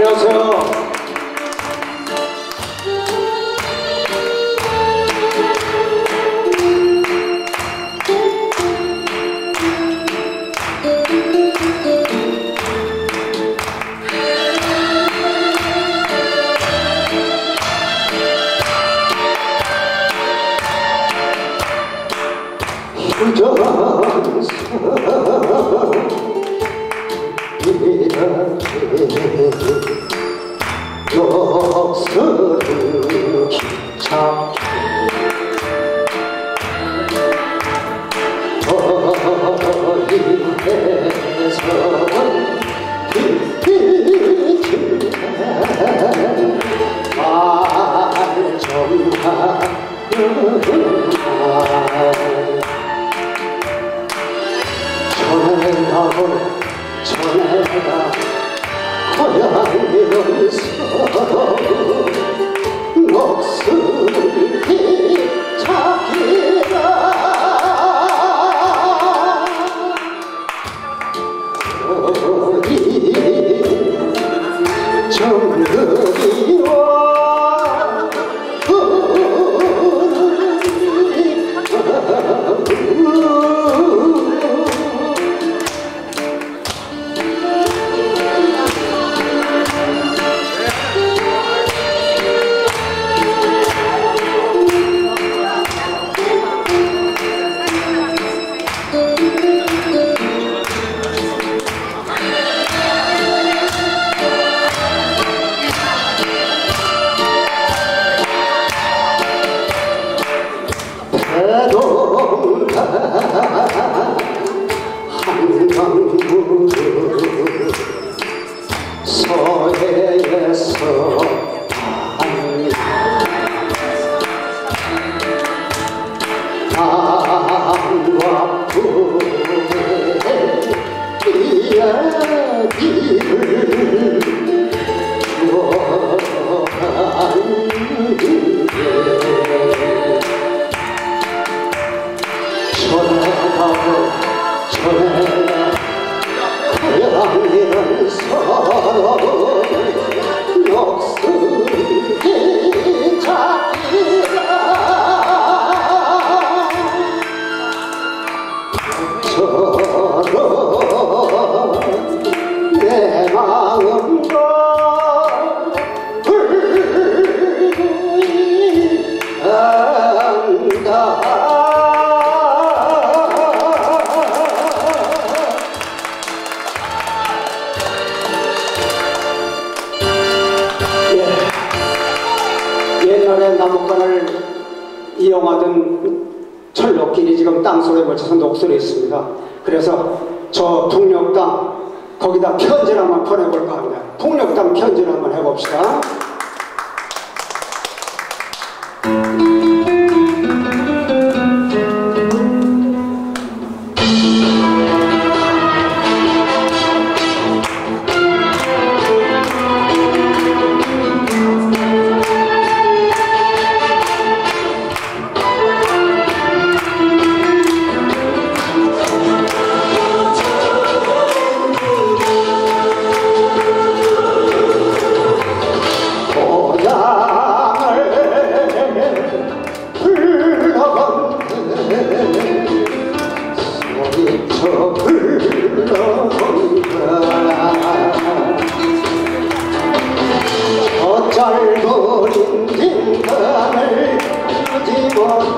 안녕하세요. 역 사를 기착해 전해가고 so good. 나무관을 이용하던 철로길이 지금 땅속에 묻혀서 녹슬어 있습니다. 그래서 저 동력당 거기다 편지를 한번 보내볼까 합니다. 동력당 편지를 한번 해봅시다. Senhor.